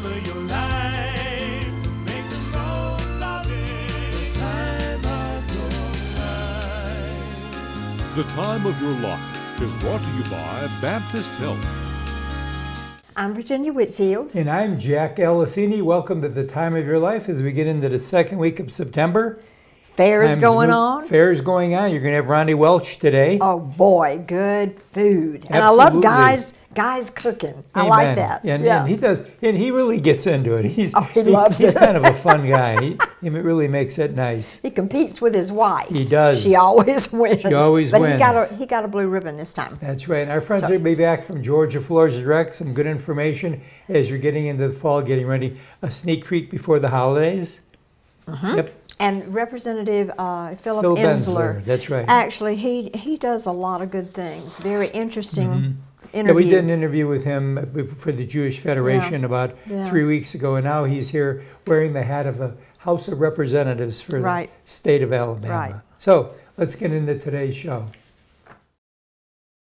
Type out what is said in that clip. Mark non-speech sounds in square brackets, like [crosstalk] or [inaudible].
time of your life. Make the most of it. Time of your life. The Time of Your Life is brought to you by Baptist Health. I'm Virginia Whitfield. And I'm Jack Galassini. Welcome to the time of your life as we get into the second week of September. Fair is Time's going on. Fair is going on. You're going to have Ronnie Welch today. Oh boy, good food. And I love guys guys cooking. I like that. And, yeah. and he does, and he really gets into it. He's Oh, he loves He's it. kind of a fun [laughs] guy. He, he really makes it nice. he competes with his wife. He does. She always wins. She always but he got wins. a he got a blue ribbon this time. That's right. And our friends So- will be back from Georgia Floors Direct. Some good information as you're getting into the fall, getting ready. A sneak peek before the holidays. Uh-huh. Yep. And Representative uh, Philip Phil Ensler. That's right. Actually, he he does a lot of good things. Very interesting Mm-hmm. Yeah, we did an interview with him for the Jewish Federation about Yeah. three weeks ago, and now he's here wearing the hat of a House of Representatives for Right. the state of Alabama. Right. So let's get into today's show.